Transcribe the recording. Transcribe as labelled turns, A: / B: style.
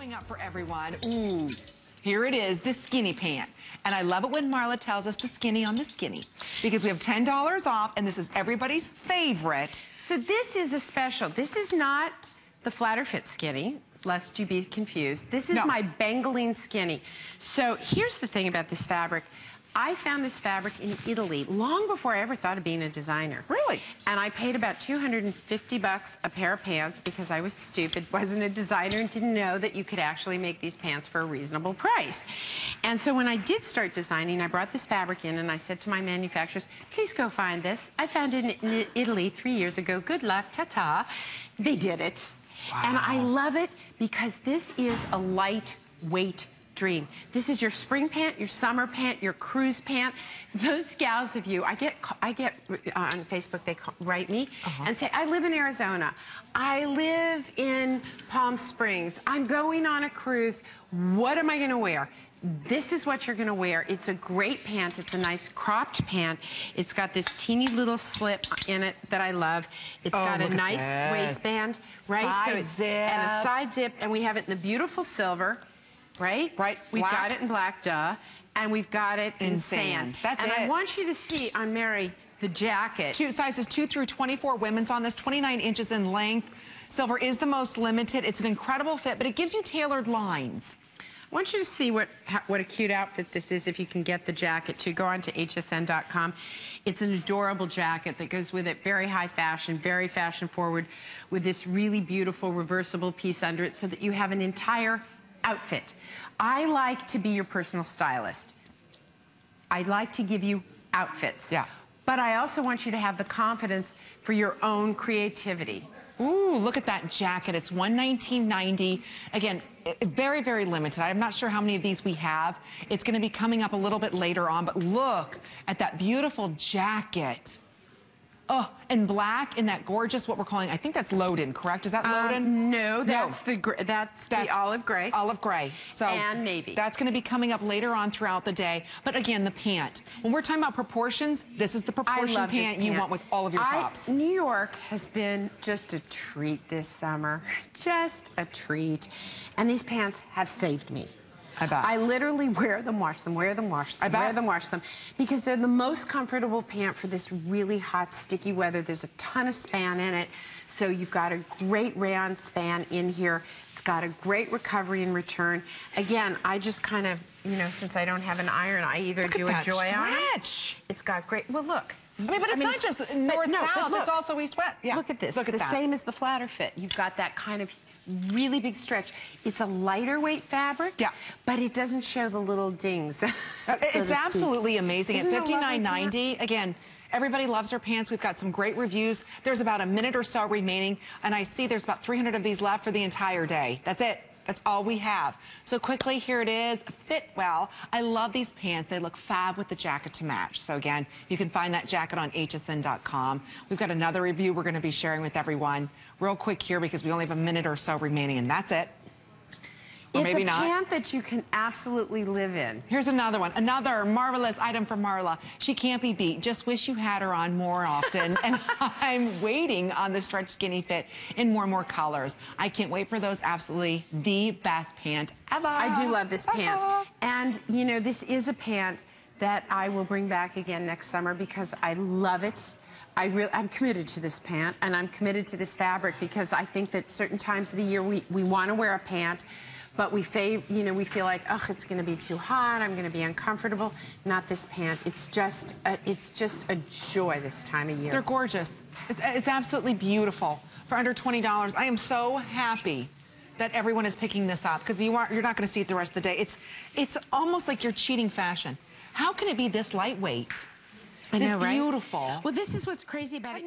A: Coming up for everyone, ooh, here it is, the skinny pant. And I love it when Marla tells us the skinny on the skinny because we have $10 off and this is everybody's favorite.
B: So this is a special. This is not the flatter fit skinny, lest you be confused. This is
A: No.
B: my Bengaline skinny. So here's the thing about this fabric. I found this fabric in Italy long before I ever thought of being a designer.
A: Really?
B: And I paid about 250 bucks a pair of pants because I was stupid, wasn't a designer, and didn't know that you could actually make these pants for a reasonable price. And so when I did start designing, I brought this fabric in and I said to my manufacturers, please go find this. I found it in Italy three years ago. Good luck, ta-ta. They did it. And I love it because this is a lightweight dream. This is your spring pant, your summer pant, your cruise pant. Those gals of you, I get, I get uh, on Facebook, they call, write me
A: Uh-huh.
B: and say, I live in Arizona. I live in Palm Springs. I'm going on a cruise. What am I going to wear? This is what you're going to wear. It's a great pant. It's a nice cropped pant. It's got this teeny little slip in it that I love. It's
A: Oh,
B: got a nice
A: this.
B: waistband, right?
A: Side
B: it's
A: zip.
B: and a side zip, and we have it in the beautiful silver, right?
A: Right,
B: We've
A: black.
B: got it in black, duh, and we've got it in,
A: In sand. That's it.
B: and I want you to see on Mary the jacket.
A: Two sizes 2 through 24 women's on this, 29 inches in length. Silver is the most limited. It's an incredible fit, but it gives you tailored lines.
B: I want you to see what how- what a cute outfit this is if you can get the jacket too. Go on to hsn.com. It's an adorable jacket that goes with it. Very high fashion, very fashion forward with this really beautiful reversible piece under it so that you have an entire outfit. I like to be your personal stylist. I'd like to give you outfits.
A: Yeah.
B: But I also want you to have the confidence for your own creativity.
A: Ooh, look at that jacket. It's $119.90. Again, very, very limited. I'm not sure how many of these we have. It's going to be coming up a little bit later on, but look at that beautiful jacket. Oh, and black in that gorgeous, what we're calling, I think that's Loden, correct? Is that Loden?
B: Um, no, that's the that's,
A: That's
B: the olive gray.
A: Olive gray. So
B: And navy.
A: That's going to be coming up later on throughout the day. But again, the pant. When we're talking about proportions, this is the proportion
B: this
A: pant, you want with all of your
B: I-
A: tops.
B: New York has been just a treat this summer. Just a treat. And these pants have saved me.
A: I bet.
B: I literally wear them, wash them, wear them, wash them,
A: I bet.
B: wear them, wash them, because they're the most comfortable pant for this really hot, sticky weather. There's a ton of span in it, so you've got a great rayon span in here. It's got a great recovery and return. Again, I just kind of, you know, since I don't have an iron, I either
A: Look
B: do a joy on it.
A: stretch.
B: It's got great. Well, look.
A: I mean, but it's not just north-south,
B: look.
A: It's also east west. Yeah.
B: Look at this.
A: Look at
B: the
A: that.
B: same as the flatter fit. You've got that kind of really big stretch. It's a lighter weight fabric.
A: Yeah.
B: But it doesn't show the little dings. so uh,
A: It's absolutely amazing.
B: Isn't
A: At
B: a lovely
A: $59.90, again, everybody loves our pants. We've got some great reviews. There's about a minute or so remaining, and I see there's about 300 of these left for the entire day. That's it. That's all we have. So quickly, here it is. Fit well. I love these pants. They look fab with the jacket to match. So again, you can find that jacket on hsn.com. We've got another review we're going to be sharing with everyone real quick here because we only have a minute or so remaining, and that's it. Or
B: It's
A: maybe
B: a
A: not.
B: pant that you can absolutely live in.
A: Here's another one, another marvelous item from Marla. She can't be beat. Just wish you had her on more often. and I'm waiting on the stretch skinny fit in more and more colors. I can't wait for those. Absolutely the best pant ever.
B: I do love this pant. And, you know, this is a pant that I will bring back again next summer because I love it. I really, I'm committed to this pant and I'm committed to this fabric because I think that certain times of the year we, we want to wear a pant, but we fav, you know, we feel like, oh, it's going to be too hot. I'm going to be uncomfortable. Not this pant. It's just, a, it's just a joy this time of year.
A: They're gorgeous. It's, it's absolutely beautiful for under $20. I am so happy that everyone is picking this up because you aren't, you're not going to see it the rest of the day. It's, it's almost like you're cheating fashion. How can it be this lightweight?
B: I know, right?
A: beautiful.
B: Well, this is what's crazy about
A: I
B: it.